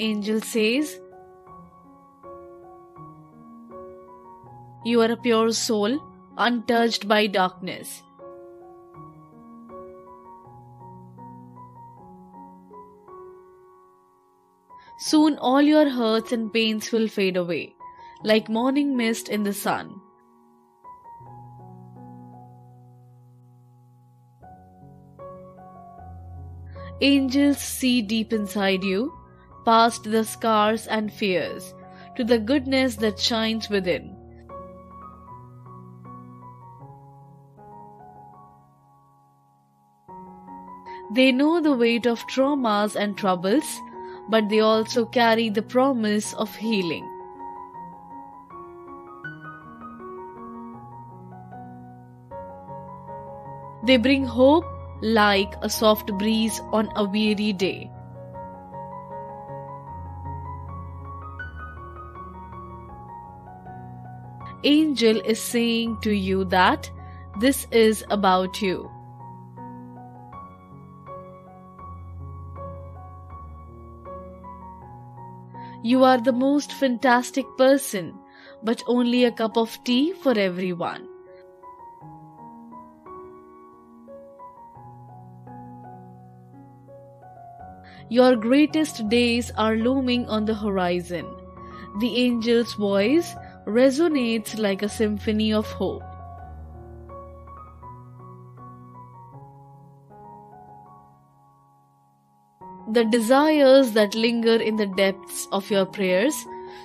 angel says, You are a pure soul, untouched by darkness. Soon all your hurts and pains will fade away, like morning mist in the sun. Angels see deep inside you, past the scars and fears, to the goodness that shines within. They know the weight of traumas and troubles, but they also carry the promise of healing. They bring hope like a soft breeze on a weary day. Angel is saying to you that this is about you. You are the most fantastic person, but only a cup of tea for everyone. Your greatest days are looming on the horizon. The angel's voice resonates like a symphony of hope. The desires that linger in the depths of your prayers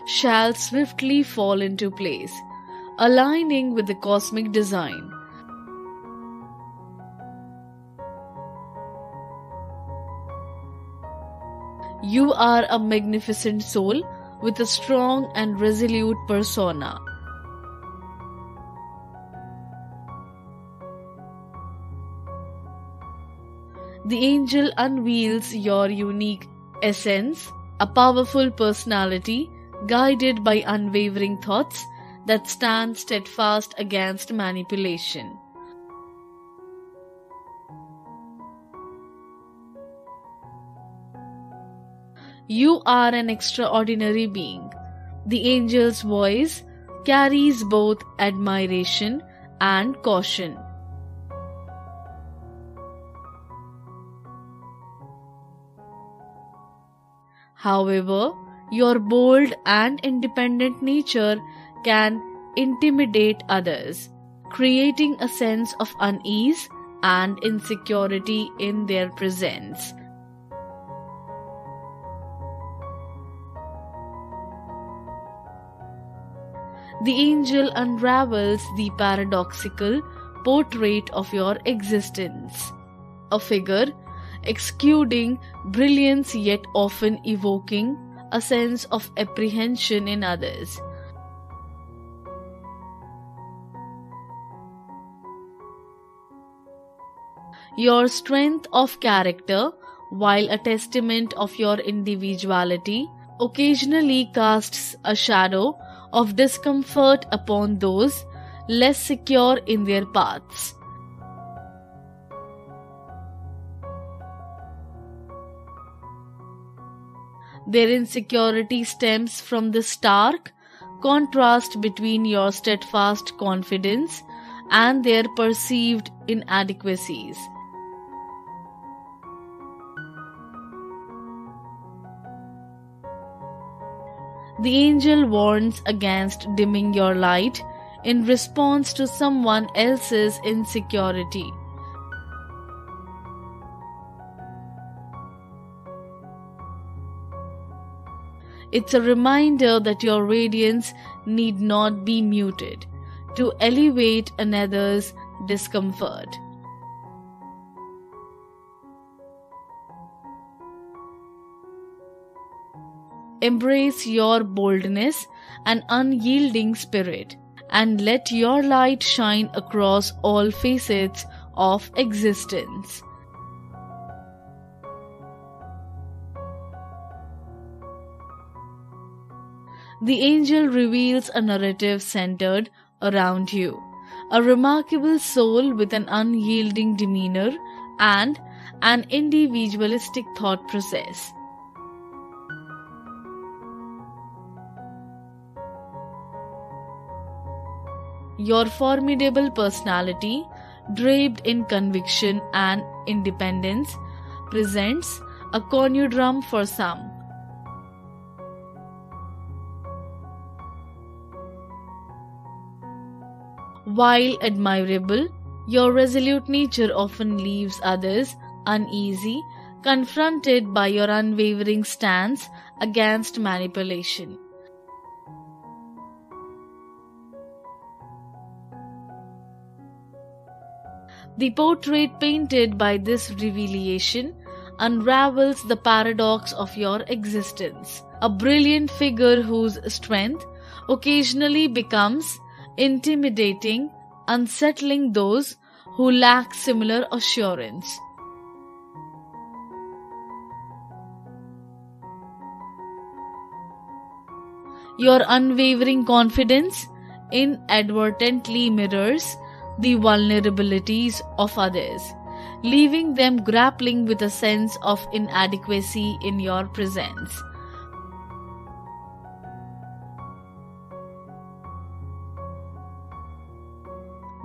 shall swiftly fall into place, aligning with the cosmic design. You are a magnificent soul with a strong and resolute persona. The angel unveils your unique essence, a powerful personality guided by unwavering thoughts that stand steadfast against manipulation. You are an extraordinary being. The angel's voice carries both admiration and caution. However, your bold and independent nature can intimidate others, creating a sense of unease and insecurity in their presence. The angel unravels the paradoxical portrait of your existence. A figure exuding brilliance yet often evoking a sense of apprehension in others. Your strength of character, while a testament of your individuality, occasionally casts a shadow of discomfort upon those less secure in their paths. Their insecurity stems from the stark contrast between your steadfast confidence and their perceived inadequacies. The angel warns against dimming your light in response to someone else's insecurity. It's a reminder that your radiance need not be muted to elevate another's discomfort. Embrace your boldness and unyielding spirit and let your light shine across all facets of existence. The angel reveals a narrative centered around you, a remarkable soul with an unyielding demeanor and an individualistic thought process. Your formidable personality, draped in conviction and independence, presents a conundrum for some. While admirable, your resolute nature often leaves others uneasy, confronted by your unwavering stance against manipulation. The portrait painted by this revelation unravels the paradox of your existence. A brilliant figure whose strength occasionally becomes intimidating, unsettling those who lack similar assurance. Your unwavering confidence inadvertently mirrors the vulnerabilities of others, leaving them grappling with a sense of inadequacy in your presence.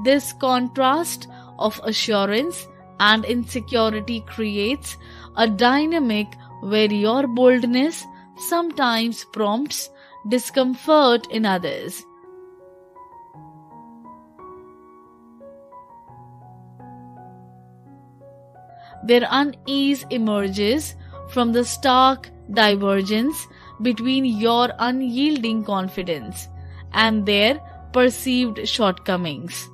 This contrast of assurance and insecurity creates a dynamic where your boldness sometimes prompts discomfort in others. Their unease emerges from the stark divergence between your unyielding confidence and their perceived shortcomings.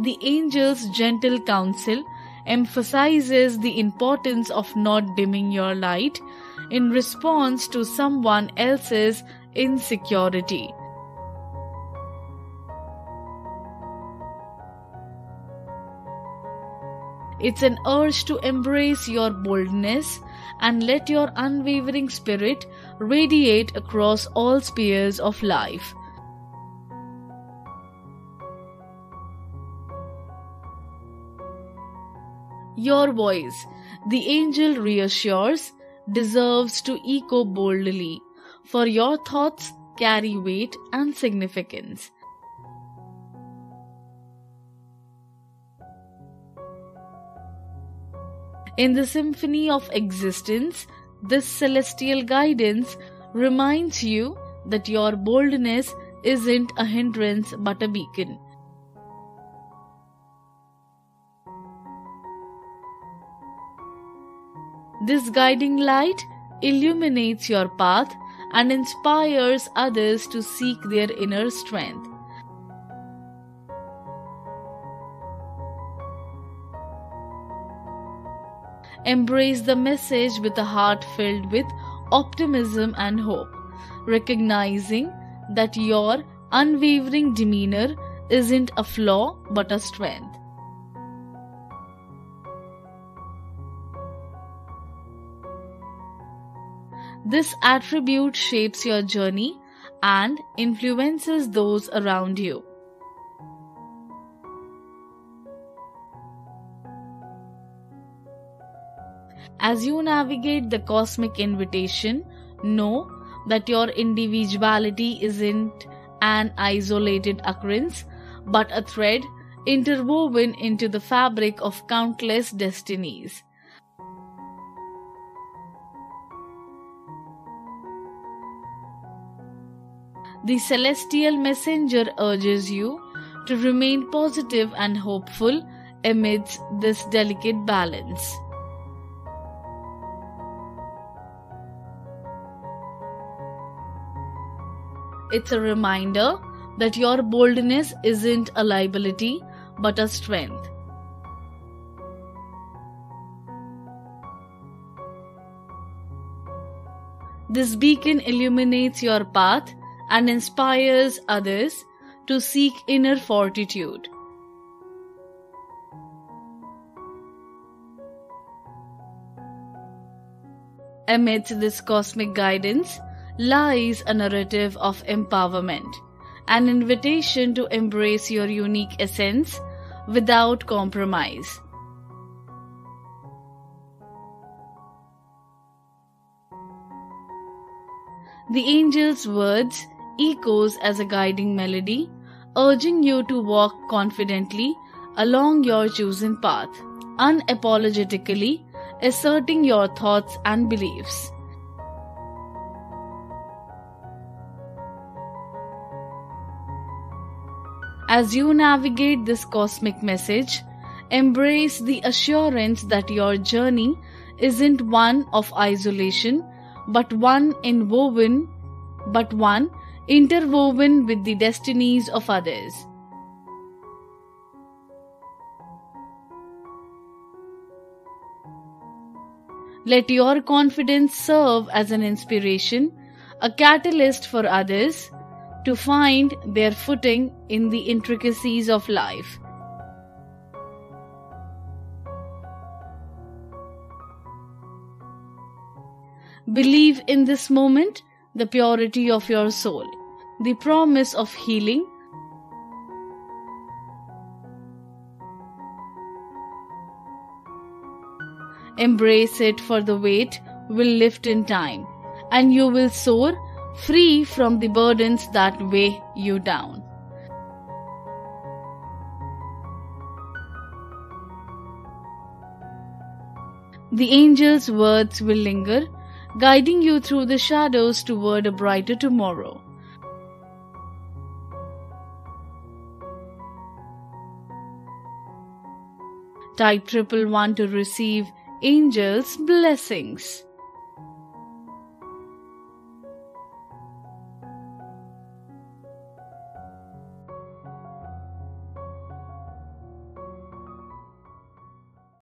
the angel's gentle counsel emphasizes the importance of not dimming your light in response to someone else's insecurity. It's an urge to embrace your boldness and let your unwavering spirit radiate across all spheres of life. Your voice, the angel reassures, deserves to echo boldly, for your thoughts carry weight and significance. In the symphony of existence, this celestial guidance reminds you that your boldness isn't a hindrance but a beacon. This guiding light illuminates your path and inspires others to seek their inner strength. Embrace the message with a heart filled with optimism and hope, recognizing that your unwavering demeanor isn't a flaw but a strength. This attribute shapes your journey and influences those around you. As you navigate the cosmic invitation, know that your individuality isn't an isolated occurrence, but a thread interwoven into the fabric of countless destinies. The celestial messenger urges you to remain positive and hopeful amidst this delicate balance. It's a reminder that your boldness isn't a liability but a strength. This beacon illuminates your path and inspires others to seek inner fortitude. Amidst this cosmic guidance lies a narrative of empowerment, an invitation to embrace your unique essence without compromise. The angel's words echoes as a guiding melody, urging you to walk confidently along your chosen path, unapologetically asserting your thoughts and beliefs. As you navigate this cosmic message, embrace the assurance that your journey isn't one of isolation, but one inwoven, but one interwoven with the destinies of others. Let your confidence serve as an inspiration, a catalyst for others to find their footing in the intricacies of life. Believe in this moment the purity of your soul, the promise of healing. Embrace it, for the weight will lift in time, and you will soar free from the burdens that weigh you down. The angel's words will linger, guiding you through the shadows toward a brighter tomorrow. Type triple one to receive angels' blessings.